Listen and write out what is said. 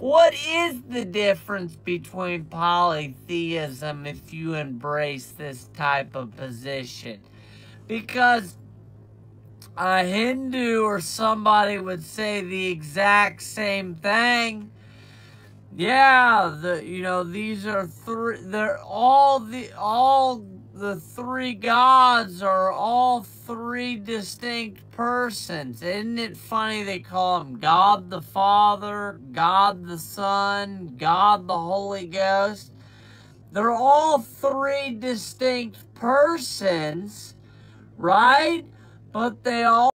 What is the difference between polytheism if you embrace this type of position? Because a Hindu or somebody would say the exact same thing. Yeah, the you know these are three. They're all the all the three gods are all three distinct persons. Isn't it funny they call them God the Father, God the Son, God the Holy Ghost? They're all three distinct persons, right? But they all